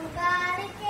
Mubarak